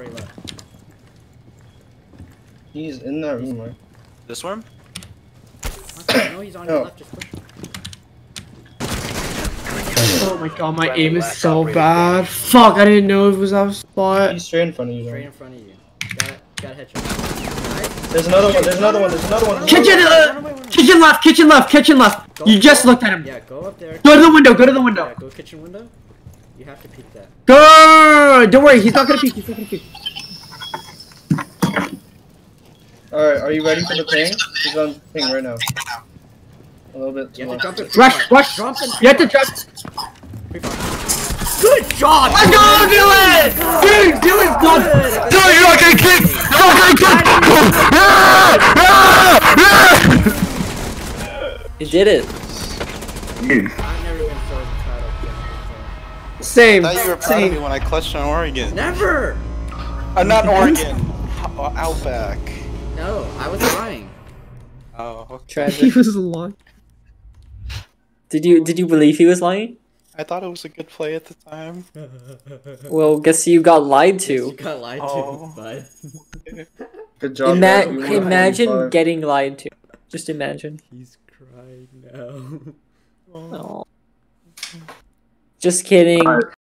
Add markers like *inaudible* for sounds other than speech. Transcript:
right left. He's in that room, right? This worm? *coughs* No, he's on No. your left. Just push. Oh my god, my Friendly aim is so operator bad. Fuck, I didn't know it was that spot. He's straight in front of you. Straight in front of you. Got. Got a headshot. There's another one. There's another one. There's another one. Kitchen, uh, away, run away. kitchen left, kitchen left, kitchen left. Go- You just looked at him. Yeah, go up there. Go to the window, go to the window. Yeah, window. go kitchen window. You have to peek that. Go! Don't worry, he's not gonna peek, he's not gonna peek. All right, are you ready for the ping? He's on ping right now. A little bit too You have much. to jump it. Rush, rush. Jump and You have to jump. Good job. Let's go, do it! Dude, do it, God. Do it, you're not getting kicked! You're not getting You did it. I've Same, I thought you were proud of me same. when I clutched on Oregon. Never. Uh, not Oregon. Outback. No, I was lying. Oh, okay. He was lying. did you did you believe he was lying? I thought it was a good play at the time. *laughs* Well, guess you got lied You to. got lied Oh. to, bud. *laughs* Good job. guys. Ima- You imagine getting lied to. Just imagine. He's crying now. Oh. Just kidding.